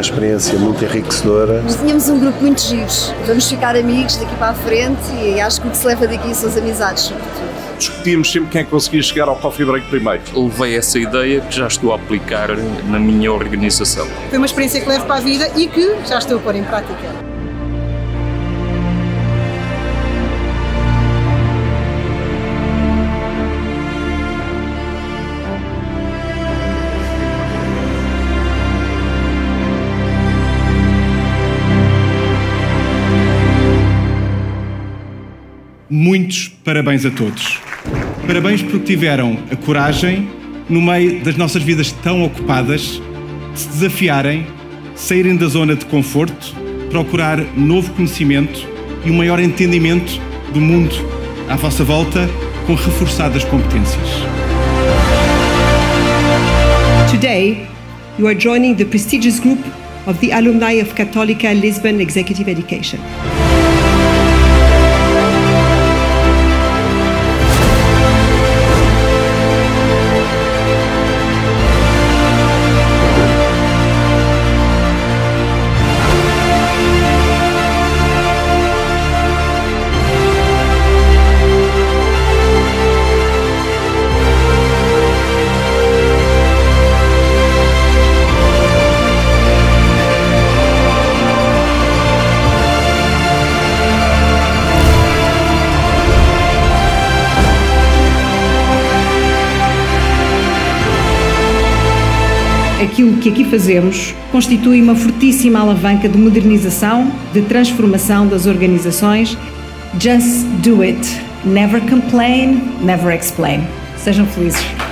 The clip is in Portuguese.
experiência muito enriquecedora. Tínhamos um grupo muito giros, vamos ficar amigos daqui para a frente e acho que o que se leva daqui são as amizades, sobretudo. Discutíamos sempre quem conseguia chegar ao coffee break primeiro. Levei essa ideia que já estou a aplicar na minha organização. Foi uma experiência que levo para a vida e que já estou a pôr em prática. Muitos parabéns a todos. Parabéns porque tiveram a coragem, no meio das nossas vidas tão ocupadas, de se desafiarem, saírem da zona de conforto, procurar novo conhecimento e um maior entendimento do mundo à vossa volta com reforçadas competências. Today, you are joining the prestigious group of the alumni of Católica Lisbon Executive Education. Aquilo que aqui fazemos constitui uma fortíssima alavanca de modernização, de transformação das organizações. Just do it. Never complain, never explain. Sejam felizes.